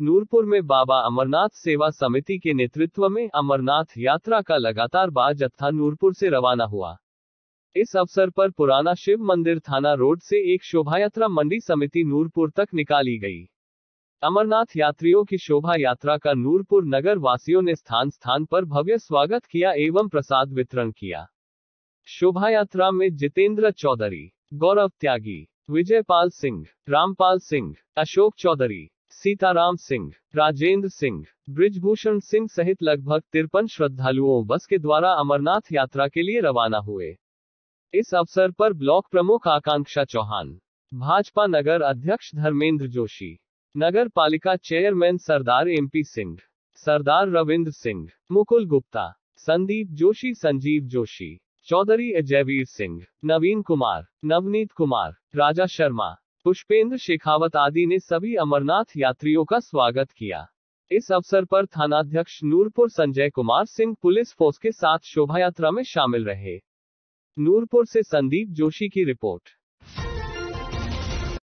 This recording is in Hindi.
नूरपुर में बाबा अमरनाथ सेवा समिति के नेतृत्व में अमरनाथ यात्रा का लगातार बा जत्था नूरपुर से रवाना हुआ। इस अवसर पर पुराना शिव मंदिर थाना रोड से एक शोभायात्रा मंडी समिति नूरपुर तक निकाली गई। अमरनाथ यात्रियों की शोभा यात्रा का नूरपुर नगर वासियों ने स्थान स्थान पर भव्य स्वागत किया एवं प्रसाद वितरण किया। शोभा यात्रा में जितेंद्र चौधरी, गौरव त्यागी, विजयपाल सिंह, रामपाल सिंह, अशोक चौधरी सीताराम सिंह, राजेंद्र सिंह, ब्रिजभूषण सिंह सहित लगभग तिरपन श्रद्धालुओं बस के द्वारा अमरनाथ यात्रा के लिए रवाना हुए। इस अवसर पर ब्लॉक प्रमुख आकांक्षा चौहान, भाजपा नगर अध्यक्ष धर्मेंद्र जोशी नगर पालिका चेयरमैन सरदार एमपी सिंह, सरदार रविंद्र सिंह, मुकुल गुप्ता, संदीप जोशी, संजीव जोशी, चौधरी अजयवीर सिंह, नवीन कुमार, नवनीत कुमार, राजा शर्मा पुष्पेंद्र शेखावत आदि ने सभी अमरनाथ यात्रियों का स्वागत किया। इस अवसर पर थानाध्यक्ष नूरपुर संजय कुमार सिंह पुलिस फोर्स के साथ शोभा यात्रा में शामिल रहे। नूरपुर से संदीप जोशी की रिपोर्ट।